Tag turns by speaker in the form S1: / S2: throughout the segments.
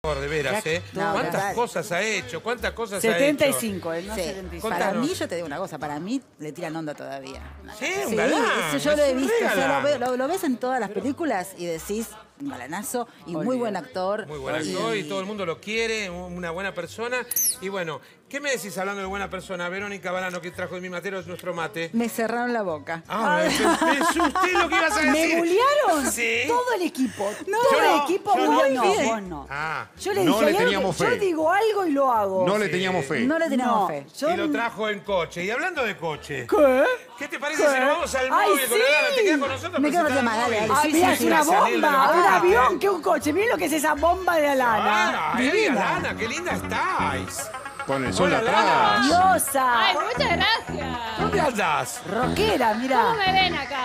S1: Por de veras, ¿eh?
S2: No,
S1: ¿Cuántas
S2: total.
S1: cosas ha hecho? ¿Cuántas cosas ha hecho?
S3: 75, él no
S2: Sí.
S3: 75.
S2: Para
S1: Contanos.
S2: mí, yo te digo una cosa, para mí le tiran onda todavía.
S1: Sí, un
S2: Sí,
S1: galán.
S2: eso yo lo he
S1: un
S2: visto, o sea, lo, lo- lo ves en todas las películas y decís, un galanazo y muy buen actor.
S1: Muy buen actor y todo el mundo lo quiere, una buena persona. Y bueno, ¿qué me decís hablando de buena persona? Verónica Balano, que trajo de mi matero nuestro mate.
S2: Me cerraron la boca.
S1: Ah, me, me asusté lo que ibas a
S3: ¿Me
S1: decir.
S3: bullearon?
S1: Sí.
S3: Todo el equipo.
S2: No,
S3: todo el
S1: no,
S3: equipo
S1: yo
S3: muy
S1: no.
S3: bien.
S2: Vos no.
S1: Ah,
S3: Yo le
S4: No
S3: dije,
S4: le
S3: hay algo
S4: teníamos fe.
S3: Yo digo algo y lo hago.
S4: No le teníamos fe.
S2: No le teníamos
S3: No,
S2: fe.
S3: yo
S1: y lo trajo en coche. Y hablando de coche,
S3: ¿Qué?
S1: ¿Qué te parece
S3: ¿Qué?
S1: si nos vamos al
S3: Ay,
S1: móvil con
S3: sí.
S1: ¿Te quedas con nosotros?
S2: Me quedo con
S1: el
S2: Dale, dale,
S3: Ah,
S2: sí,
S3: mira,
S2: sí,
S3: es una bomba, un avión que un coche. Miren lo que es esa bomba de lana.
S1: Ah, ay,
S2: Divina.
S1: Lana, qué linda estáis.
S4: Con el sol atrás.
S3: Diosa.
S5: Ay, muchas gracias.
S1: ¿Dónde andás?
S5: ¿Cómo
S3: mira.
S5: me ven acá?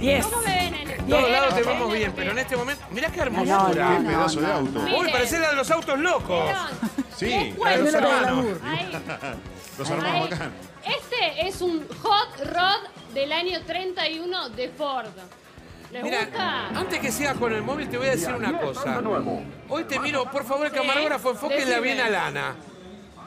S3: Yes.
S5: ¿Cómo me ven? En
S1: todos lados te vamos bien,
S5: bien.
S1: pero en este momento, mirá qué
S3: No,
S1: hermosura.
S4: Qué pedazo de auto.
S5: Miren.
S1: Uy, parece la de los autos locos.
S4: Sí,
S1: La de los hermanos.
S5: Ahí.
S4: los hermanos
S5: Ahí.
S4: bacán.
S5: Este es un hot rod del año 31 de Ford. ¿Les
S1: Mira,
S5: gusta?
S1: antes que sigas con el móvil te voy a decir una cosa. Hoy te miro, por favor, el camarógrafo, enfóquenla bien a Lana.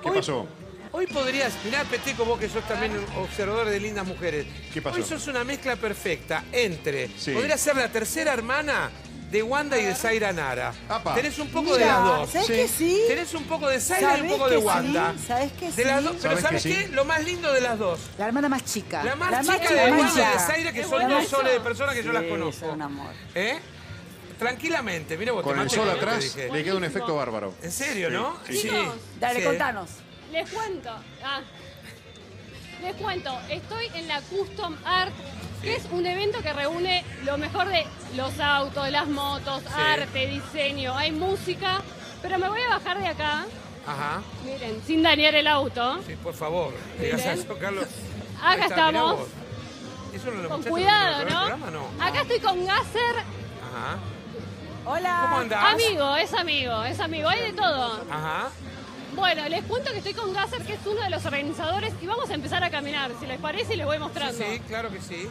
S4: ¿Qué
S1: Hoy-
S4: pasó?
S1: Hoy podrías, mirá, Peteco, vos que sos también un observador de lindas mujeres.
S4: ¿Qué pasó?
S1: Hoy sos una mezcla perfecta entre,
S4: Sí.
S1: podría ser la tercera hermana de Wanda y de Zaira Nara.
S4: Apa.
S1: Tenés un poco de
S3: Mira,
S1: las dos.
S3: ¿sabés
S4: Sí.
S3: que sí?
S1: Tenés un poco de Zaira y un
S3: ¿Sabés
S1: poco de
S3: que sí?
S1: Wanda.
S2: ¿Sabés que
S1: De las dos, pero
S4: ¿Sabés que
S1: ¿sabes
S4: sí?
S1: qué? Lo más lindo de las dos.
S2: La hermana más chica.
S1: La más chica de Wanda y de. Zaira, que son dos soles de personas que yo las
S2: Sí,
S1: conozco.
S2: son un amor.
S1: ¿Eh? Tranquilamente, mira vos te
S4: Con el
S1: maté
S4: sol
S1: lo que te
S4: atrás
S1: dije.
S4: le queda un efecto bárbaro.
S1: ¿En serio, no?
S4: Sí,
S5: sí. Chicos,
S3: Dale,
S1: Sí.
S3: contanos.
S5: Les cuento. Ah. Les cuento, estoy en la Custom Art, que es un evento que reúne lo mejor de los autos, las motos, arte, diseño, hay música, pero me voy a bajar de acá,
S1: Ajá.
S5: miren, sin dañar el auto.
S1: Sí, por favor.
S5: Miren.
S1: Digas eso, Carlos.
S5: Acá
S1: está,
S5: estamos.
S1: ¿Eso no lo
S5: con cuidado, ¿no?
S1: programa? No.
S5: Acá estoy con Gasser,
S1: Ajá.
S3: Hola.
S1: ¿Cómo andás?
S5: amigo, es amigo, es amigo, hay de todo.
S1: Ajá.
S5: Bueno, les cuento que estoy con Gasser, que es uno de los organizadores, y vamos a empezar a caminar, si les parece, y les voy
S1: Sí,
S5: mostrando.
S1: sí, claro que sí.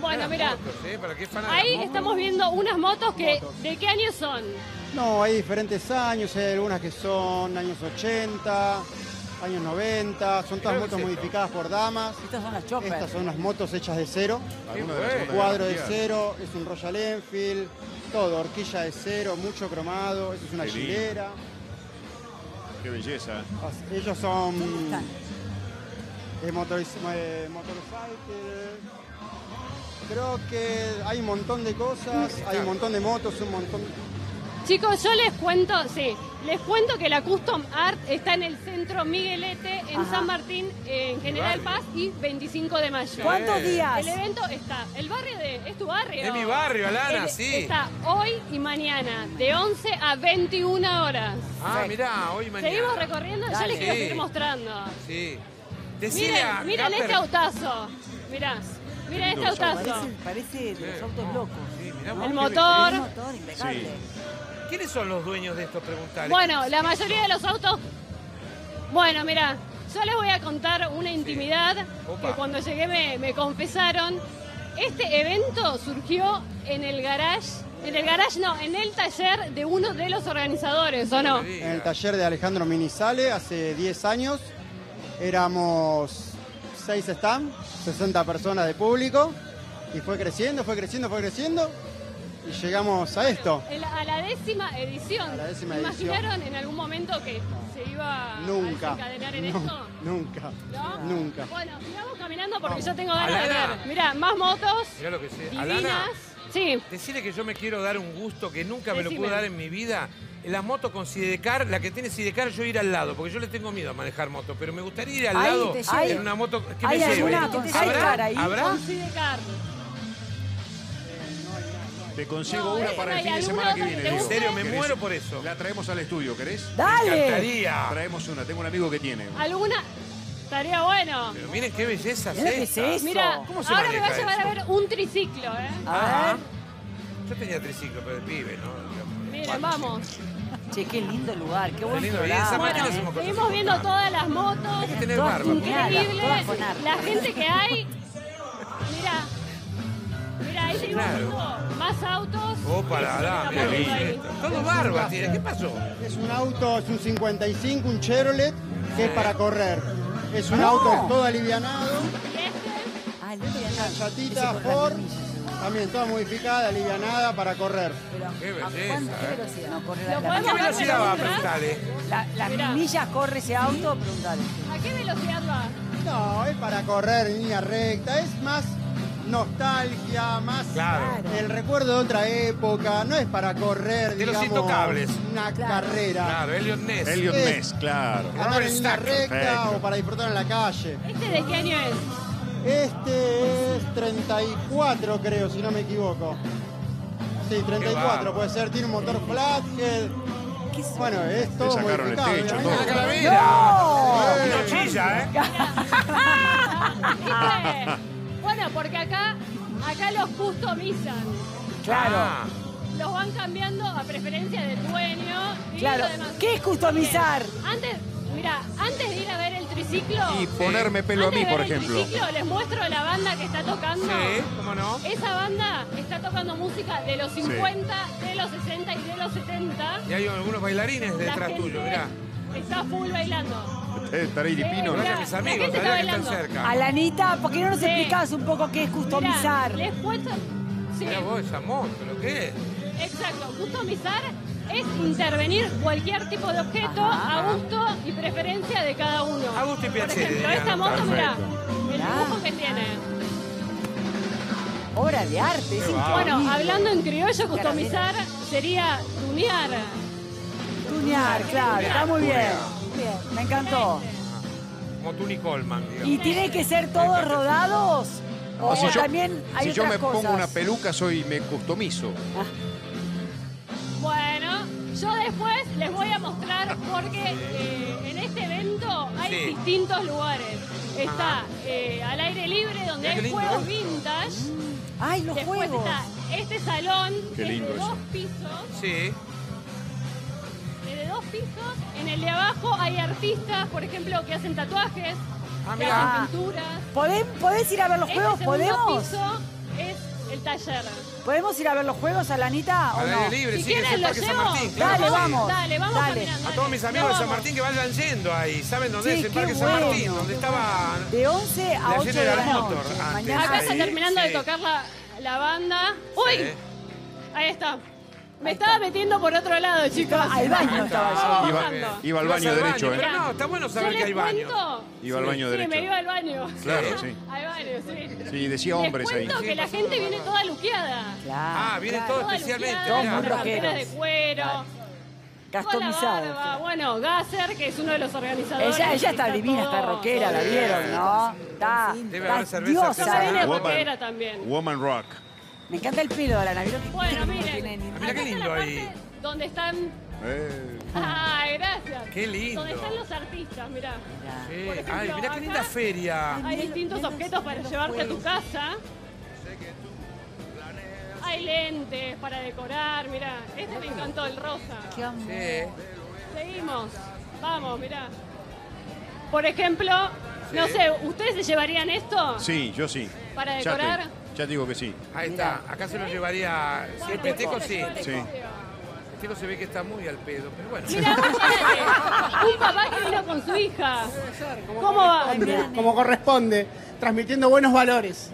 S5: Bueno,
S1: Las
S5: mira,
S1: ¿eh? ¿Para qué fan de las
S5: ahí estamos viendo unas motos que, ¿de qué año son?
S6: No, hay diferentes años, hay algunas que son años 80, años 90, son todas motos
S1: es
S6: modificadas por damas.
S3: Estas son las choppers.
S6: Estas son unas motos hechas de cero,
S4: Alguna de las
S6: cuadro de cero, es un Royal Enfield, todo, horquilla de cero, mucho cromado, eso es una chilera.
S4: Qué belleza.
S6: Ellos son
S2: ¿Dónde están?
S6: eh, eh, motorcycle. Creo que hay un montón de cosas, hay un montón de motos, un montón
S5: Chicos, yo les cuento, sí, les cuento que la Custom Art está en el centro Miguelete, en
S3: Ajá.
S5: San Martín, en General Paz y 25 de mayo.
S3: ¿Cuántos días?
S5: El evento está, el barrio de, es tu barrio.
S1: Es mi barrio, Alana,
S5: El-
S1: sí.
S5: Está hoy y mañana, de 11 a 21 horas.
S1: Ah, mirá, hoy y mañana.
S5: Seguimos recorriendo, yo
S3: Dale.
S5: les quiero
S1: Sí.
S5: seguir mostrando.
S1: Sí. Decile a
S5: Miren, este autazo. Mirá, miren este
S4: lindo
S5: autazo.
S3: Parece, parece los autos locos.
S1: Sí, mirá vos
S5: El
S1: qué
S5: motor.
S2: Un motor impecable.
S1: ¿Quiénes son los dueños de estos preguntales?
S5: Bueno, la mayoría de los autos. Bueno, mira, yo les voy a contar una intimidad que cuando llegué me, me confesaron. Este evento surgió en el garage, en el garage no, en el taller de uno de los organizadores, ¿o no?
S6: En el taller de Alejandro Minizale hace 10 años éramos 6 stands, 60 personas de público y fue creciendo, fue creciendo, fue creciendo y llegamos a esto.
S5: A la décima edición.
S6: A la décima
S5: ¿Imaginaron en algún momento que se iba
S6: Nunca.
S5: a desencadenar en
S6: No,
S5: esto?
S6: Nunca.
S5: ¿No?
S6: Nunca.
S5: Bueno, sigamos caminando porque yo tengo ganas de
S1: Alana.
S5: ver. Mirá, más motos
S1: Mirá lo que sé.
S5: divinas.
S1: Alana,
S5: Sí,
S1: decirle que yo me quiero dar un gusto que nunca me lo pude dar en mi vida. Las motos con Sidecar, la que tiene Sidecar, yo ir al lado, porque yo le tengo miedo a manejar motos, pero me gustaría ir al
S3: Ahí
S1: lado
S3: te
S1: en una moto que me
S3: ¿Hay
S1: lleve.
S3: alguna con Sidecar
S1: ¿Habrá?
S3: ahí?
S1: ¿Habrá?
S5: con Sidecar.
S4: Te consigo
S5: No,
S4: una
S5: eh,
S4: para el
S5: ¿hay
S4: fin de
S5: alguna
S4: semana que
S5: otra
S4: viene.
S1: En
S5: guste?
S1: serio, me
S4: ¿Querés?
S1: muero por eso.
S4: La traemos al estudio, ¿querés?
S1: Me
S3: ¡Dale!
S1: encantaría.
S4: Traemos una. Tengo un amigo que tiene.
S5: ¿Alguna? Estaría bueno.
S1: Pero miren qué belleza
S3: Mirá qué es
S1: esta.
S3: eso.
S5: Mira,
S1: ¿Cómo se
S5: ahora me va a llevar a
S1: eso?
S5: ver un triciclo, ¿eh?
S3: A
S1: Ajá.
S3: ver.
S1: Yo tenía triciclo, pero el pibe, ¿no?
S5: Miren, vamos.
S3: Che, qué lindo lugar, qué buen
S1: lindo. San
S5: Bueno, seguimos viendo todas las motos.
S1: Hay que tener
S3: Todas
S1: barba.
S5: Increíble.
S3: todas con arte.
S5: La gente que hay. Mira. Mira, ahí Conseguimos
S1: Claro.
S5: más autos.
S1: Opa, la, la. Todo barba tiene. ¿Qué pasó?
S6: Es un auto, es un 55, un Chevrolet, que es para correr. Es un
S2: No.
S6: auto todo alivianado,
S5: Y este,
S2: Ah,
S6: una
S2: no.
S6: chatita Ford. También toda modificada, alivianada para correr.
S2: Pero,
S1: Qué
S2: ¿a
S1: belleza,
S2: cuánta
S1: eh.
S2: velocidad? No, corre la,
S5: podemos
S1: ¿Qué velocidad va a?
S3: La- las
S5: Mirá.
S3: millas corre ese auto, preguntale.
S5: ¿A qué velocidad va?
S6: No, es para correr en línea recta, es más nostalgia, más
S1: Claro.
S6: el recuerdo de otra época, no es para correr,
S1: De los
S6: digamos,
S1: intocables.
S6: una
S2: Claro.
S6: carrera.
S1: Claro, Elliot Ness.
S4: Elliot
S6: Eh.
S4: Ness, claro.
S6: Andar en línea recta
S4: Perfecto.
S6: o para disfrutar en la calle.
S5: ¿Este de qué año es?
S6: Este es 34, creo, si no me equivoco. Sí, 34
S1: bárbaro.
S6: puede ser. Tiene un motor flathead. Bueno, es todo
S4: sacaron el
S6: modificable.
S4: techo, todo.
S6: Eh.
S1: No chilla, ¿eh?
S5: ¿Viste? Bueno, porque acá, acá los customizan.
S3: Claro.
S1: Ah,
S5: Los van cambiando a preferencia del dueño. y
S3: Claro.
S5: lo demás.
S3: ¿Qué es customizar?
S5: Antes triciclo.
S4: Y ponerme pelo a
S5: antes
S4: mí,
S5: de ver
S4: por
S5: el
S4: ejemplo.
S5: triciclo, les muestro la banda que está tocando.
S1: sí, ¿cómo no?
S5: Esa banda está tocando música de los 50, de los 60 y de los 70.
S1: Y hay algunos bailarines
S5: La
S1: detrás
S5: gente
S1: tuyo, mirá.
S5: Está full bailando.
S4: Estaré Pino, ¿no?
S5: Mirá,
S1: Gracias a mis
S5: la
S1: amigos,
S5: gente está
S1: allá que están
S5: bailando.
S1: cerca.
S3: Alanita, ¿por qué no nos
S5: Sí.
S3: explicas un poco qué es customizar?
S5: Mirá, les cuento. Sí,
S1: Mirá vos esa moto, ¿lo que es?
S5: Exacto. Customizar es intervenir cualquier tipo de objeto a gusto y preferencia de cada uno.
S1: A gusto y
S5: Por
S1: piacere,
S5: ejemplo,
S1: dirían
S5: esta moto, mirá, el dibujo que tiene.
S3: Obra de arte, es.
S5: Bueno, hablando en criollo, customizar sería tunear.
S3: Tunear, claro, está muy bien. Bien, me encantó.
S1: Como Tuni Coleman, digamos.
S3: ¿Y tiene que ser todos rodados? O
S4: O si yo,
S3: también hay
S4: si yo me pongo una peluca, soy me customizo.
S5: Bueno, yo después les voy a mostrar porque eh, en este evento hay
S1: Sí.
S5: distintos lugares. Está eh, al aire libre donde hay
S1: lindo,
S5: juegos
S1: ¿eh?
S5: vintage.
S3: ¡Ay, los
S5: Después
S3: juegos!
S5: está este salón
S4: Qué
S5: que es de dos pisos.
S1: Sí.
S5: eh, De dos pisos. En el de abajo hay artistas, por ejemplo, que hacen tatuajes,
S1: Ah,
S5: que hacen pinturas.
S3: ¿Podem- ¿Podés ir a ver los
S5: Este
S3: juegos?
S5: segundo
S3: ¿Podemos?
S5: piso es el taller.
S3: ¿Podemos ir a ver los juegos, Alanita? ¿O
S1: Al
S3: no?
S1: aire libre,
S5: Si
S1: sí, que es el
S5: lo
S1: Parque San
S5: llevo.
S1: Martín. claro
S3: Dale,
S1: que sí.
S3: vamos.
S5: Dale, vamos
S3: Dale.
S5: caminando.
S1: A todos mis amigos de San
S5: vamos.
S1: Martín que vayan yendo ahí. ¿Saben dónde
S3: Sí,
S1: es el
S3: qué
S1: Parque San Martín? Donde estaba...
S3: De 11 a
S1: La
S3: 8 de
S1: General
S3: la
S1: Motor,
S3: noche.
S1: antes.
S3: Mañana
S5: Acá está
S1: Ahí,
S5: terminando de
S1: sí.
S5: tocar la, la banda. ¡Uy!
S1: Sí.
S5: Ahí está. Me
S3: Ahí
S5: estaba
S3: está.
S5: metiendo por otro lado, chicos.
S3: Al baño estaba yo.
S4: Iba-
S5: bajando.
S4: iba al baño derecho, ¿eh?
S1: Pero no, está bueno saber que hay baño.
S5: cuento-
S4: Iba al baño
S5: Sí,
S4: derecho.
S5: me iba al baño.
S4: Claro, sí.
S5: Al baño, sí.
S4: Sí, decía hombres
S5: Les
S4: ahí.
S5: cuento que la gente viene toda luqueada.
S3: Claro,
S1: Ah,
S3: claro.
S1: todos
S5: Toda
S1: especialmente.
S3: Todos muy
S5: con camperas de
S3: rockeros.
S5: cuero.
S3: Customizado.
S5: Barba. Bueno, Gasser, que es uno de los organizadores.
S3: Ella, ella está
S5: está
S3: divina, está
S5: todo-
S3: rockera, la vieron, ¿no? Está,
S1: Debe
S3: está
S1: haber cerveza
S3: diosa.
S5: viene rockera también.
S4: Woman Rock.
S3: Me encanta el pelo de Alana. ¿vieron que-
S5: Bueno, miren.
S1: mira qué lindo ahí.
S5: Donde están.
S4: Eh,
S5: Ay, gracias.
S1: Qué lindo.
S5: Donde están los artistas, mirá.
S1: Sí.
S5: Por ejemplo,
S1: Ay, mirá qué linda feria.
S5: Hay distintos objetos para llevarte a tu casa. Hay lentes para decorar, mirá. Este me encantó, el rosa.
S2: Qué amor.
S1: Sí.
S5: Seguimos. Vamos, mirá. Por ejemplo, no
S1: Sí.
S5: sé, ¿ustedes se llevarían esto?
S4: sí, yo sí.
S5: ¿Para decorar?
S4: Ya digo que sí.
S1: Ahí está. Acá se lo llevaría... Sí, el peteco sí.
S4: Sí.
S1: El peteco se ve que está muy al pedo, pero bueno.
S5: Mirá, un papá que vino con su hija. ¿Cómo va?
S7: como corresponde, transmitiendo buenos valores.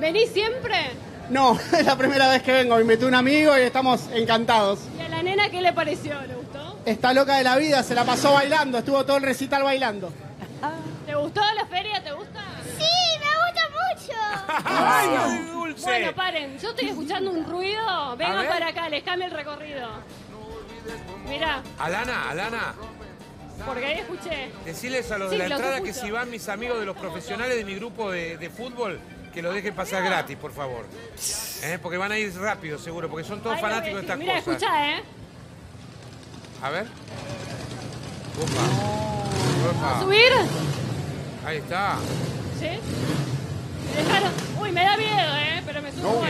S5: ¿Venís siempre?
S7: No, es la primera vez que vengo, me invitó un amigo y estamos encantados.
S5: ¿Y a la nena qué le pareció? ¿Le gustó?
S7: Está loca de la vida, se la pasó bailando, estuvo todo el recital bailando.
S5: ¿Te gustó la feria? ¿Te gusta?
S1: ¡Ay, qué dulce!
S5: Bueno, paren, yo estoy escuchando un ruido. Vengan para acá, les cambio el recorrido. Mirá,
S1: Alana, Alana,
S5: porque ahí escuché.
S1: deciles a los de la
S5: los
S1: entrada que si van mis amigos de los profesionales de mi grupo de, de fútbol, que lo dejen pasar gratis, por favor. ¿Eh? Porque van a ir rápido, seguro, porque son todos
S5: a
S1: fanáticos de estas
S5: Mirá,
S1: cosas.
S5: escuchá, ¿eh?
S1: A ver. Opa. Opa.
S5: ¿Subir?
S1: Ahí está.
S5: ¿Sí? Me dejaron... Uy, me da miedo, ¿eh? Pero me subo
S4: No.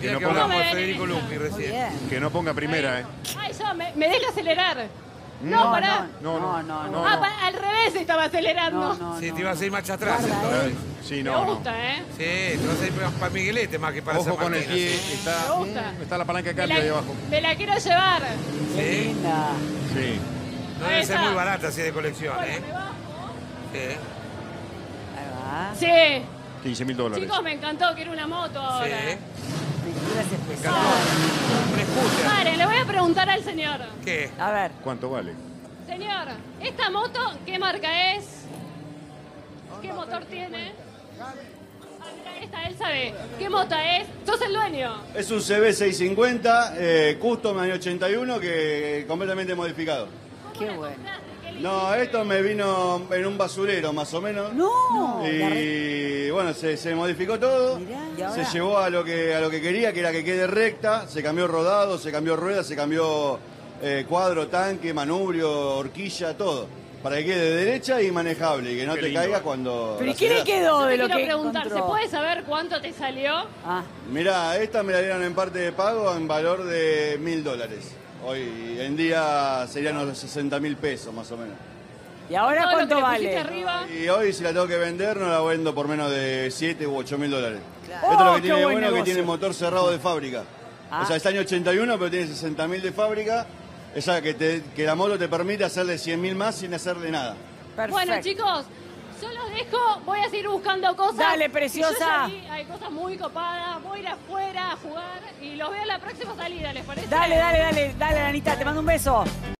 S4: Que no
S1: que
S4: ponga-
S5: No me
S1: Federico. Lupi recién.
S2: bien.
S4: Que no ponga primera,
S5: Ahí.
S4: ¿eh?
S5: Ay, ya, me, me deja acelerar. No, pará.
S3: No, no, no. no.
S5: Ah, pa- al revés estaba acelerando.
S3: No, no,
S1: Sí,
S3: no.
S1: te ibas a ir marcha atrás
S2: Guarda,
S1: entonces.
S4: Sí,
S5: Me
S4: no, no.
S5: gusta, ¿eh?
S1: Sí, te vas a ir para Miguelete más que para
S4: Ojo
S1: San
S4: con el
S1: Martín,
S4: pie.
S1: así.
S4: Está,
S5: Me gusta.
S4: mm, está la palanca de
S5: Me
S4: cambio ahí
S5: la,
S4: abajo.
S5: me la quiero llevar.
S3: Qué
S1: Sí.
S3: linda.
S4: Sí.
S1: No
S5: Ahí
S1: debe ser muy barata así de colección,
S5: Bueno,
S1: ¿eh?
S5: me bajo.
S1: Sí.
S5: Sí.
S4: 15 mil dólares.
S5: Chicos, me encantó, quiero una moto ahora.
S1: Sí. Un scooter.
S5: Paren, le voy a preguntar al señor.
S1: ¿Qué?
S3: A ver.
S4: ¿Cuánto vale?
S5: Señor, ¿esta moto qué marca es? ¿Qué motor tiene? Ah, mira, esta, él sabe. ¿Qué moto es? ¿Sos el dueño?
S8: Es un CB650 eh, Custom año 81 que completamente modificado.
S5: ¿Cómo
S3: Qué
S5: la
S3: bueno.
S5: compraste?
S8: No, esto me vino en un basurero más o menos.
S3: No.
S8: Y bueno, se, se modificó todo.
S3: Mirá.
S8: Se llevó a lo que a lo que quería, que era que quede recta. Se cambió rodado, se cambió ruedas, se cambió eh, cuadro, tanque, manubrio, horquilla, todo. Para que quede derecha y manejable y que no
S4: Qué
S8: te
S4: lindo.
S8: caiga cuando.
S3: ¿Pero y qué le quedó de
S5: te
S3: lo
S5: quiero
S3: que
S5: preguntar, ¿se puede saber cuánto te salió?
S3: Ah,
S8: Mirá, esta me la dieron en parte de pago en valor de mil dólares. Hoy en día serían unos 60 mil pesos más o menos.
S3: ¿y ahora
S5: Todo lo
S3: cuánto
S5: que le pusiste
S3: vale?
S5: arriba.
S8: Y hoy si la tengo que vender no la vendo por menos de 7 u 8 mil dólares.
S3: Oh,
S8: Esto es lo
S3: qué
S8: que tiene
S3: buen
S8: bueno que
S3: negocio.
S8: tiene motor cerrado de fábrica.
S3: Ah.
S8: O sea, es año 81 pero tiene 60 mil de fábrica. Esa que, te- que la moto te permite hacerle 100 mil más sin hacerle nada.
S3: Perfecto.
S5: Bueno, chicos, yo los dejo. Voy a seguir buscando cosas.
S3: Dale, preciosa.
S5: yo hay cosas muy copadas. Voy a ir afuera a jugar y los veo en la próxima salida, ¿les parece?
S3: Dale, dale, dale, dale, Anita, te mando un beso.